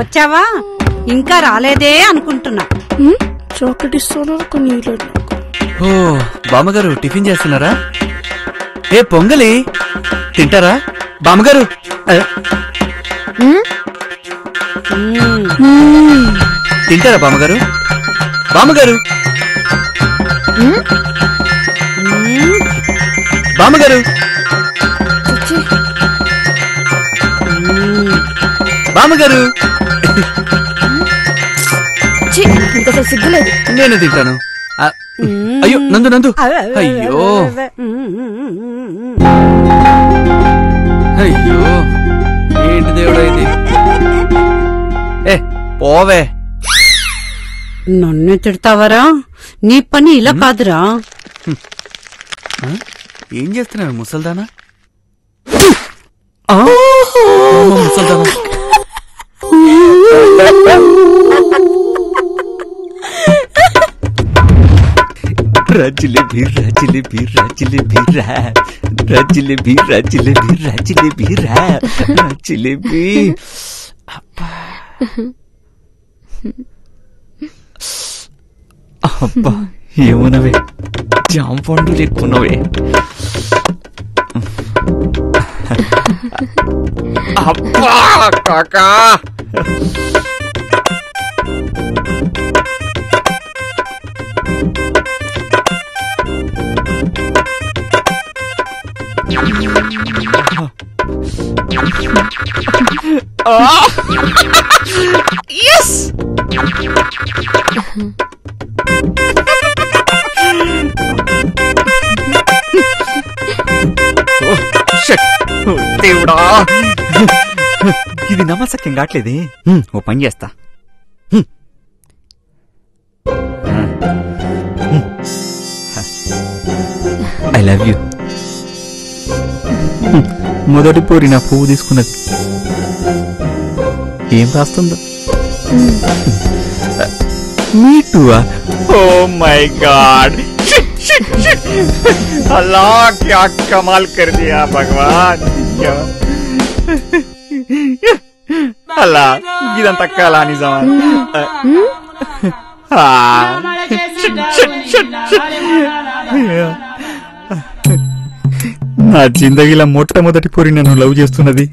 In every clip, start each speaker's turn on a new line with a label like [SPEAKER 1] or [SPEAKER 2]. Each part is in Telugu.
[SPEAKER 1] వచ్చావా? ఇంకా రాలేదే అనుకుంటున్నా.
[SPEAKER 2] చాక్లెట్ ఇస్తాను కొన్ని.
[SPEAKER 3] ఓ బామ్మగారు టిఫిన్ చేస్తున్నారా? ఏ పొంగలి? తింటారా? బామ్మగారు తింటారా బామ్మగారు? బామ్మగారు! బామ్మగారు. బామ్మగారు!
[SPEAKER 2] అసలు సిగ్గులేదు.
[SPEAKER 3] నేను తింటాను అయ్యో నందు నందు. అయ్యో. అయ్యో. ఏంటి దేవుడు ఇది? ఏ పోవే.
[SPEAKER 1] నన్ను తిడతావరా? నీ పని ఇలా కాదురా?
[SPEAKER 3] ఏం చేస్తున్నావు ముసల్దానా? ముసల్దానా?
[SPEAKER 4] రాజిలేబి రాజిలేబి రాజిలేబి రా. రాజిలేబి రాజిలేబి రాజిలేబి రా. రాజిలేబి. అబ్బా. ఏమున్నవే? జామ పండు లేకున్నవే అబ్బా కాకా. షట్ దేవుడా. ఇది నమ్మసక్యం కావట్లేదే ఓ పని చేస్తా. I love you. మొదటి పోరి నా పువ్వు తీసుకున్నది. ఏం రాస్తుందో? మీ టూవా ఓ మై గాడ్ కమాల్ కర్ దియా భగవాన్. క్యా అల్లా ఇదంతా కళా నిజమా? ఆ. నా జిందగీలో మొట్టమొదటి పొరి నన్ను లవ్ చేస్తున్నది.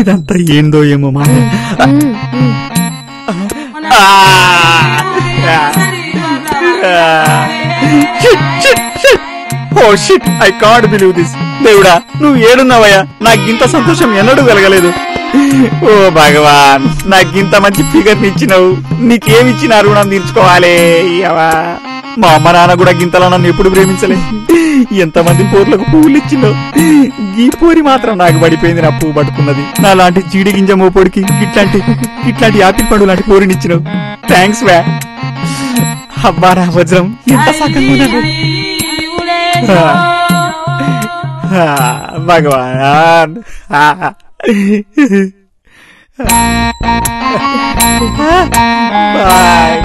[SPEAKER 4] ఇదంతా ఏందో ఏమో మా ఓ shit I can't believe this. దేవుడా నువ్వు ఏడున్నావయ్యా? నాకు ఇంత సంతోషం ఎన్నడూ కలగలేదు. ఓ భగవాన్ నాకు ఇంత మంచి ఫిగర్ ఇచ్చినావు. నీకేమిచ్చిన రుణం తీర్చుకోవాలి మా అమ్మ నాన్న కూడా గింతలా నన్ను ఎప్పుడు ప్రేమించలేదు ఎంతమంది పూర్లకు పువ్వులు ఇచ్చినావు ఈ పూరి మాత్రం నాకు పడిపోయింది నా పువ్వు పట్టుకున్నది. నా లాంటి చీడి గింజ మోపోడికి ఇట్లాంటి ఇట్లాంటి యాపిల్ పండు లాంటి పోరినిచ్చినావు థ్యాంక్స్ వ్యా అబ్బా నా వజ్రం. ఎంత సకంగా భగవాన్. బాయ్